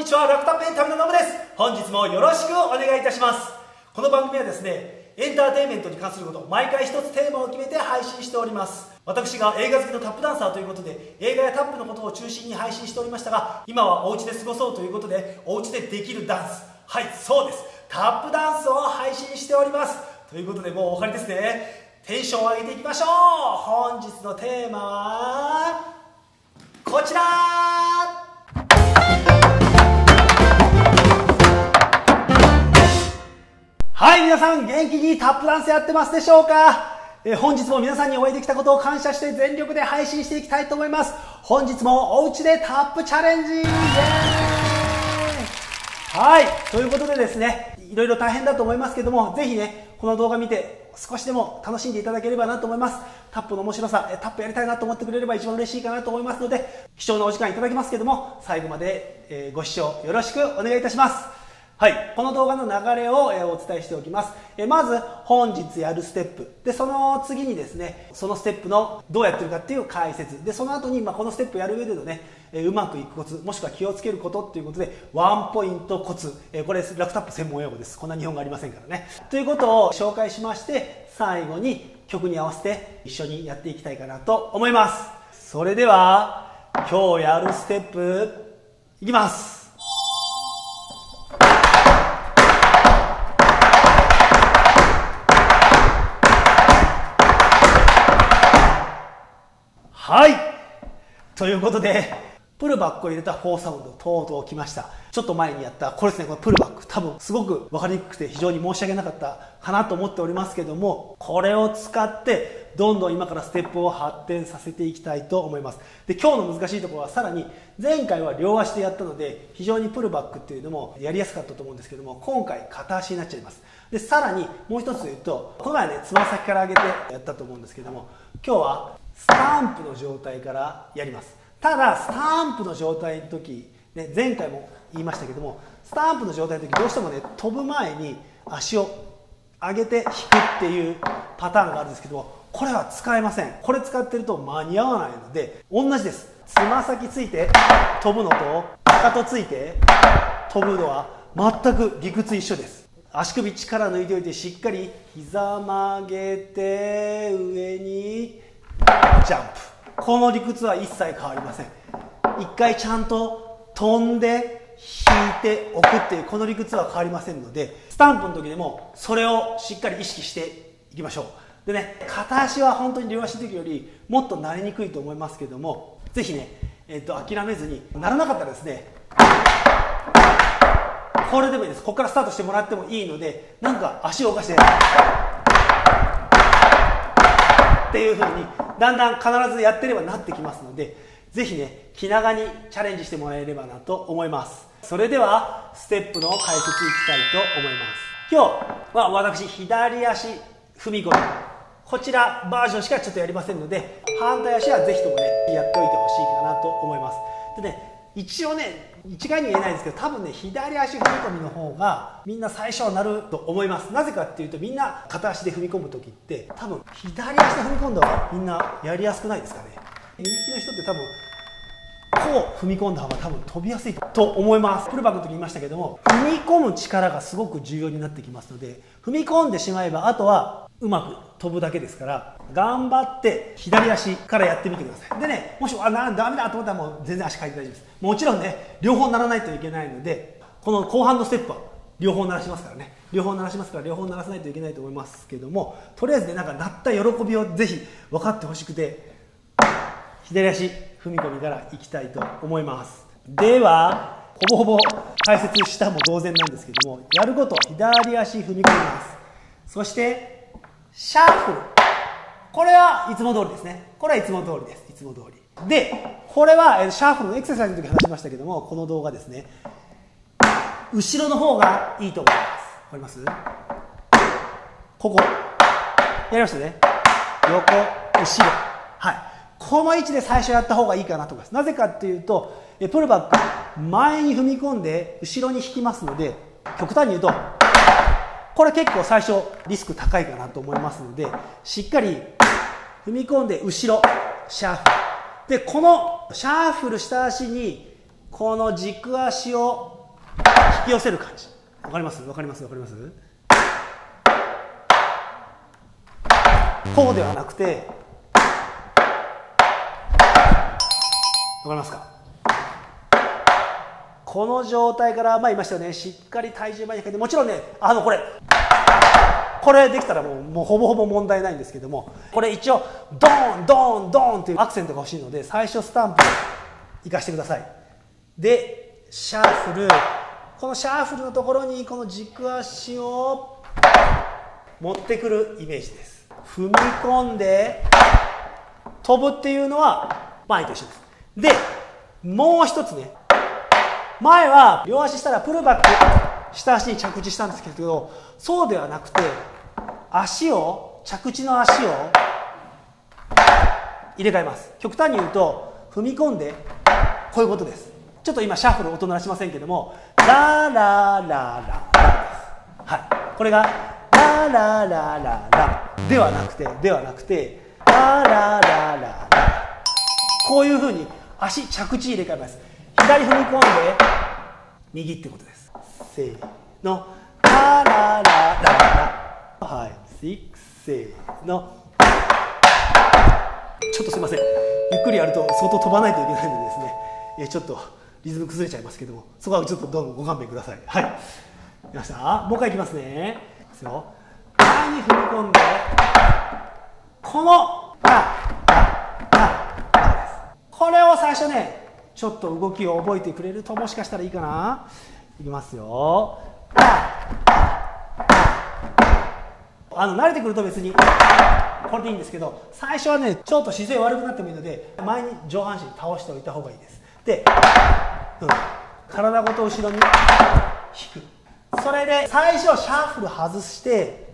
にちは。ラクタペンタムのノブです。本日もよろしくお願いいたします。この番組はですねエンターテインメントに関すること毎回一つテーマを決めて配信しております。私が映画好きのタップダンサーということで映画やタップのことを中心に配信しておりましたが今はお家で過ごそうということでお家でできるダンス。はいそうです。タップダンスを配信しております。ということでもうお分かりですね。テンションを上げていきましょう。本日のテーマはこちら。はい皆さん元気にタップダンスやってますでしょうか？え本日も皆さんにお会いできたことを感謝して全力で配信していきたいと思います。本日もお家でタップチャレンジ!イエーイ！はいということでですねいろいろ大変だと思いますけどもぜひねこの動画見て少しでも楽しんでいただければなと思います。タップの面白さタップやりたいなと思ってくれれば一番嬉しいかなと思いますので貴重なお時間いただきますけども最後までご視聴よろしくお願いいたします。はい、この動画の流れを、えお伝えしておきます、えまず本日やるステップ。でその次にですねそのステップのどうやってるかっていう解説。でその後に、まあ、このステップやる上でのね、えうまくいくコツもしくは気をつけることっていうことでワンポイントコツ、えこれラクタップ専門用語です。こんな日本語ありませんからね。ということを紹介しまして最後に曲に合わせて一緒にやっていきたいかなと思います。それでは今日やるステップいきます。はい。ということでプルバックを入れたフォーサウンドとうとう来ました。ちょっと前にやったこれですねこのプルバック。多分すごく分かりにくくて非常に申し訳なかったかなと思っておりますけどもこれを使ってどんどん今からステップを発展させていきたいと思います。で今日の難しいところはさらに前回は両足でやったので非常にプルバックっていうのもやりやすかったと思うんですけども今回片足になっちゃいます。でさらにもう一つ言うとこの前ねつま先から上げてやったと思うんですけども今日はスタンプの状態からやります。ただスタンプの状態の時、ね、前回も言いましたけどもスタンプの状態の時どうしてもね飛ぶ前に足を上げて引くっていうパターンがあるんですけどもこれは使えません。これ使ってると間に合わないので同じです。つま先ついて飛ぶのとかかとついて飛ぶのは全く理屈一緒です。足首力抜いておいてしっかり膝曲げて上にジャンプ。この理屈は一切変わりません。一回ちゃんと飛んで引いておくっていうこの理屈は変わりませんのでスタンプの時でもそれをしっかり意識していきましょう。でね片足は本当に両足の時よりもっと慣れにくいと思いますけどもぜひね、えーと、諦めずにならなかったらですねこれでもいいです。ここからスタートしてもらってもいいのでなんか足を動かして。っていうふうにだんだん必ずやってればなってきますのでぜひね気長にチャレンジしてもらえればなと思います。それではステップの解説いきたいと思います。今日は私左足踏み込み。こちらバージョンしかちょっとやりませんので反対足はぜひともねやっておいてほしいかなと思います。でね一応ね一概に言えないですけど多分ね左足踏み込みの方がみんな最初はなると思います。なぜかっていうとみんな片足で踏み込む時って多分左足で踏み込んだ方がみんなやりやすくないですかね。右利きの人って多分こう踏み込んだ方が多分飛びやすいと思います。プルバックの時言いましたけども踏み込む力がすごく重要になってきますので踏み込んでしまえばあとはうまく飛ぶだけですから頑張って左足からやってみてください。でねもしあなダメだと思ったらもう全然足変えて大丈夫です。もちろんね両方ならないといけないのでこの後半のステップは両方鳴らしますからね。両方鳴らしますから両方鳴らさないといけないと思いますけどもとりあえずねなんか鳴った喜びをぜひ分かってほしくて左足踏み込みからいきたいと思います。ではほぼほぼ解説したも同然なんですけどもやること左足踏み込みます。そしてシャッフル。これはいつも通りですね。これはいつも通りです。いつも通り。で、これはシャッフルのエクササイズの時話しましたけども、この動画ですね。後ろの方がいいと思います。わかりますここ。やりましたね。横、後ろ。はい。この位置で最初やった方がいいかなと思います。なぜかっていうと、プルバック、前に踏み込んで、後ろに引きますので、極端に言うと、これ結構最初リスク高いかなと思いますのでしっかり踏み込んで後ろシャッフル。でこのシャッフルした足にこの軸足を引き寄せる感じ。わかります？わかります？わかります？こうではなくてわかりますか？この状態からまあ言いましたよね。しっかり体重前にかけてもちろんねあのこれこれできたらもうもうほぼほぼ問題ないんですけどもこれ一応ドーンドーンドーンっていうアクセントが欲しいので最初スタンプいかしてください。でシャッフル。このシャッフルのところにこの軸足を持ってくるイメージです。踏み込んで飛ぶっていうのは前と一緒です。でもう一つね。前は両足したらプルバック下足に着地したんですけどそうではなくて足を着地の足を入れ替えます。極端に言うと踏み込んでこういうことです。ちょっと今シャッフル音鳴らしませんけどもラララララです。はい。これがラララララ。ではなくてではなくてラララララ。こういうふうに足着地入れ替えます。左踏み込んで右ってことです。せーの。ラララララ。はいシックせーの。ちょっとすいません。ゆっくりやると相当飛ばないといけないのでですね。えちょっとリズム崩れちゃいますけども。そこはちょっとどうもご勘弁ください。はい。見ました。もう一回いきますね。いきますよ。前に踏み込んでこのララララです。これを最初ねちょっと動きを覚えてくれるともしかしたらいいかな。いきますよ。あの慣れてくると別にこれでいいんですけど最初はねちょっと姿勢悪くなってもいいので前に上半身倒しておいた方がいいです。で、うん、体ごと後ろに引く。それで最初シャッフル外して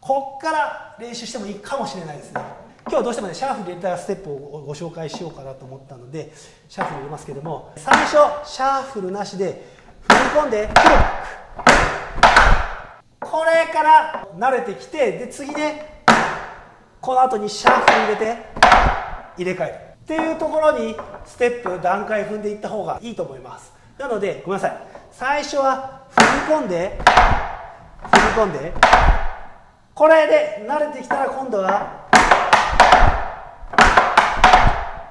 こっから練習してもいいかもしれないですね。今日どうしてもねシャッフル入れたステップをご紹介しようかなと思ったのでシャッフル入れますけども最初シャッフルなしで踏み込んでクロックから慣れてきてで次ねこの後にシャッフ入れて入れ替える。っていうところにステップ段階踏んでいった方がいいと思います。なのでごめんなさい。最初は踏み込んで踏み込んでこれで慣れてきたら今度は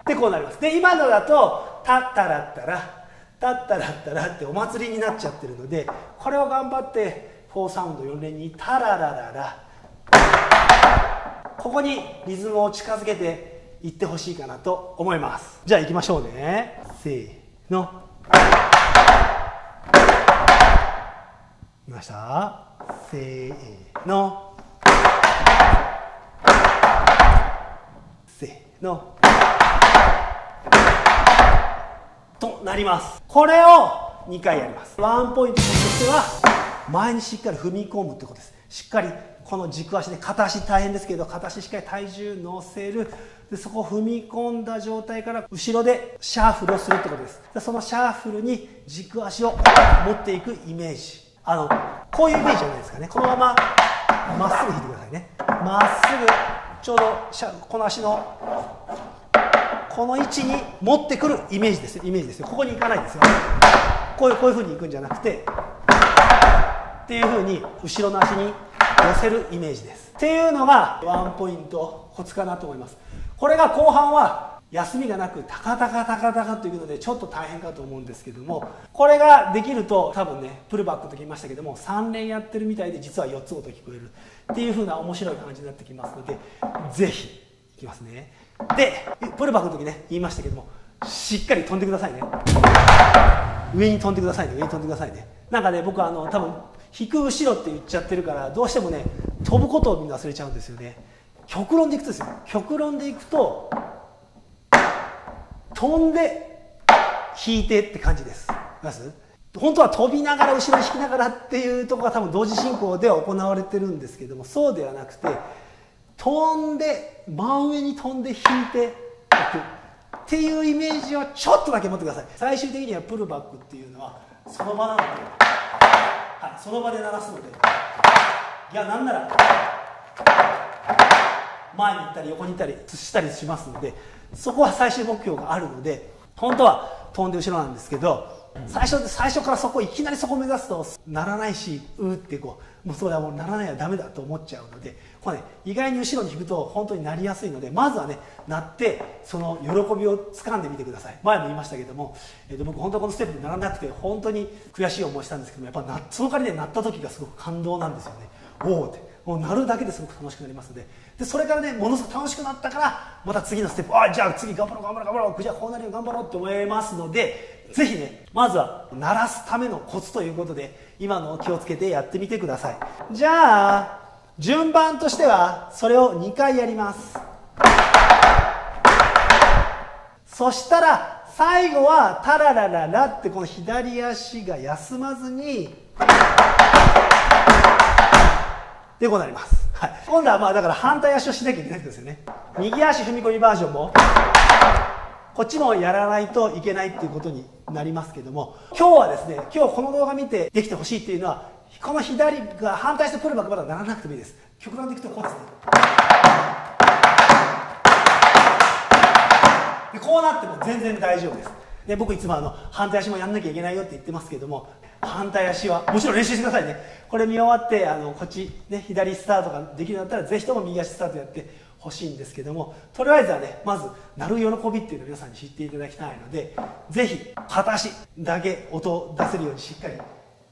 でこうなります。で今のだと「タッタラッタラ」「タッタラッタラ」ってお祭りになっちゃってるのでこれを頑張って4サウンド4連に「タララララ」ここにリズムを近づけていってほしいかなと思います。じゃあ行きましょうね。せーの。いました。せーの。せーの。となります。これを2回やります。ワンポイントとしては前にしっかり踏み込むってことです。しっかりこの軸足で片足大変ですけど片足しっかり体重乗せる。でそこを踏み込んだ状態から後ろでシャッフルをするってことです。でそのシャッフルに軸足を持っていくイメージ。あのこういうイメージじゃないですかね。このまままっすぐ引いてくださいね。まっすぐちょうどこの足のこの位置に持ってくるイメージですイメージですよ。ここに行かないですよ。こういうこういうふうに行くんじゃなくてっていうふうに後ろの足に寄せるイメージです。っていうのがワンポイントコツかなと思います。これが後半は休みがなくタカタカタカタカというのでちょっと大変かと思うんですけどもこれができると多分ねプルバックの時言いましたけども3連やってるみたいで実は4つごと聞こえるっていう風な面白い感じになってきますのでぜひいきますね。でプルバックの時ね言いましたけどもしっかり飛んでくださいね。上に飛んでくださいね上に飛んでくださいね。なんかね僕はあの多分引く後ろって言っちゃってるからどうしてもね飛ぶことをみんな忘れちゃうんですよね。極論でいくとですよ。極論でいくと飛んで引いてって感じです。ます？本当は飛びながら後ろ引きながらっていうとこが多分同時進行では行われてるんですけどもそうではなくて飛んで真上に飛んで引いていく。っていうイメージをちょっとだけ持ってください。最終的にはプルバックっていうのはその場なので、はい、その場で鳴らすので。いやなんなら前に行ったり横に行ったりしたりしますのでそこは最終目標があるので本当は飛んで後ろなんですけど最初最初からそこいきなりそこを目指すとならないしうーってこうもうそれはもうならないはダメだと思っちゃうのでこれ、ね、意外に後ろに引くと本当になりやすいのでまずはねなってその喜びをつかんでみてください。前も言いましたけども、えー、と僕本当このステップにならなくて本当に悔しい思いしたんですけどもやっぱなその代わりでなった時がすごく感動なんですよね。おおって。もうなるだけですごく楽しくなりますので。でそれからねものすごく楽しくなったからまた次のステップあじゃあ次頑張ろう頑張ろう頑張ろうじゃあこうなるよ頑張ろうって思いますのでぜひねまずは鳴らすためのコツということで今のを気をつけてやってみてください。じゃあ順番としてはそれを2回やります。そしたら最後はタララララってこの左足が休まずにでこうなります、はい、今度はまあだから反対足をしなきゃいけないんですよね。右足踏み込みバージョンもこっちもやらないといけないっていうことになりますけども今日はですね今日この動画見てできてほしいっていうのはこの左が反対してプルバックまだならなくてもいいです。極端でいくとこうですね。でこうなっても全然大丈夫です。で僕いつもあの反対足もやんなきゃいけないよって言ってますけども反対足はもちろん練習してくださいね。これ見終わってあのこっち、ね、左スタートができるんだったらぜひとも右足スタートやってほしいんですけどもとりあえずはねまず鳴る喜びっていうのを皆さんに知っていただきたいのでぜひ片足だけ音を出せるようにしっかり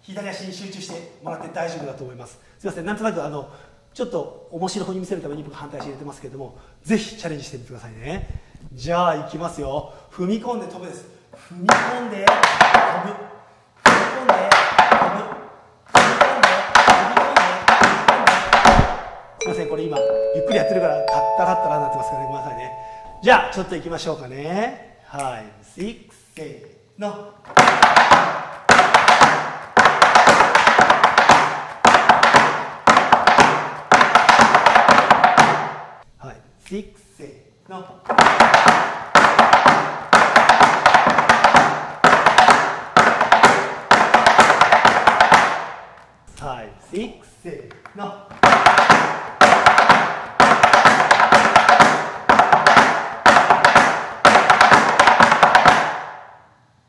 左足に集中してもらって大丈夫だと思います。すいませんなんとなくあのちょっと面白風に見せるために僕反対足入れてますけどもぜひチャレンジしてみてくださいね。じゃあいきますよ。踏み込んで飛ぶです。踏み込んで飛ぶ。すいませんこれ今ゆっくりやってるからカッタカッタラになってますからねごめんなさいねじゃあちょっといきましょうかねはい6せーのはい6せーのはい。6せーの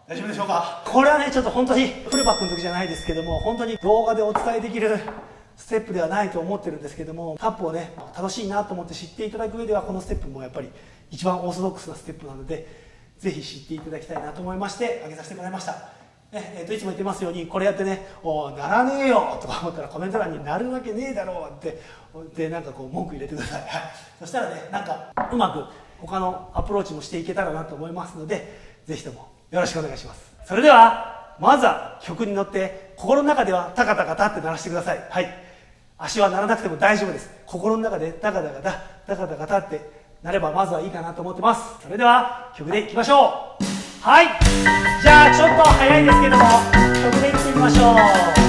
大丈夫でしょうか？これはねちょっと本当にフルバックの時じゃないですけども本当に動画でお伝えできるステップではないと思ってるんですけどもタップをね楽しいなと思って知っていただく上ではこのステップもやっぱり一番オーソドックスなステップなのでぜひ知っていただきたいなと思いまして挙げさせてもらいました、ねえー、といつも言ってますようにこれやってね「おならねえよ」とか思ったらコメント欄になるわけねえだろうってでなんかこう文句入れてください、そしたらねなんかうまく他のアプローチもしていけたらなと思いますのでぜひともよろしくお願いします。それではまずは曲に乗って心の中ではタカタカタって鳴らしてください。はい。足は鳴らなくても大丈夫です。心の中でタカタカタタカタカタってなればまずはいいかなと思ってます。それでは曲でいきましょう。はい。じゃあちょっと早いですけども曲でいってみましょう。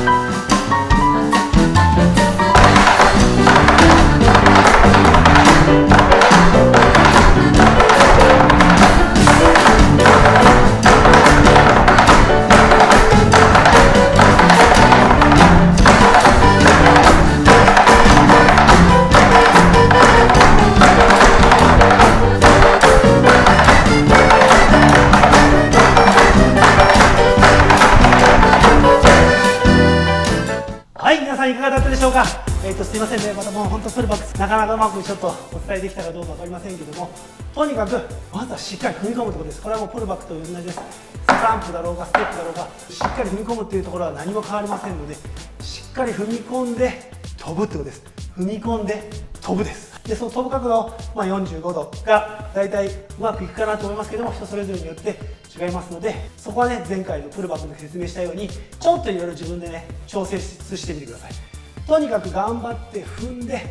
すいませんね。またもう本当プルバックなかなかうまくちょっとお伝えできたかどうか分かりませんけども。とにかくまずはしっかり踏み込むところです。これはもうプルバックと同じです。スタンプだろうがステップだろうがしっかり踏み込むっていうところは何も変わりませんのでしっかり踏み込んで飛ぶってことです。踏み込んで飛ぶです。でその飛ぶ角度、まあ、45度が大体うまくいくかなと思いますけども人それぞれによって違いますのでそこはね前回のプルバックで説明したようにちょっといろいろ自分でね調整してみてください。とにかく頑張って踏んで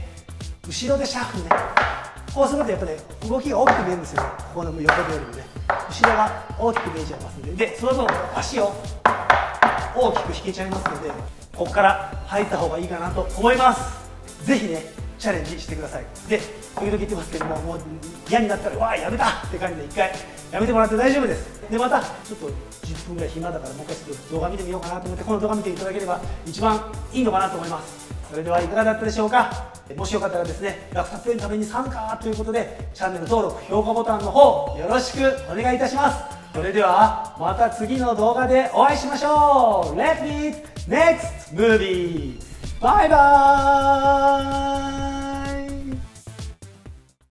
後ろでシャッフルね。こうするとやっぱね動きが大きく見えるんですよここの横でよりもね。後ろが大きく見えちゃいますんで。でその分足を大きく引けちゃいますのでここから入った方がいいかなと思います。是非ねチャレンジしてください。で時々言ってますけどももう嫌になったらわあやめたって感じで一回やめてもらって大丈夫です。でまたちょっと10分ぐらい暇だからもう一回ちょっと動画見てみようかなと思ってこの動画見ていただければ一番いいのかなと思います。それではいかがだったでしょうか？もしよかったらですね落札園のために参加ということでチャンネル登録評価ボタンの方よろしくお願いいたします。それではまた次の動画でお会いしましょう。Let's meet next movie! バイバーイ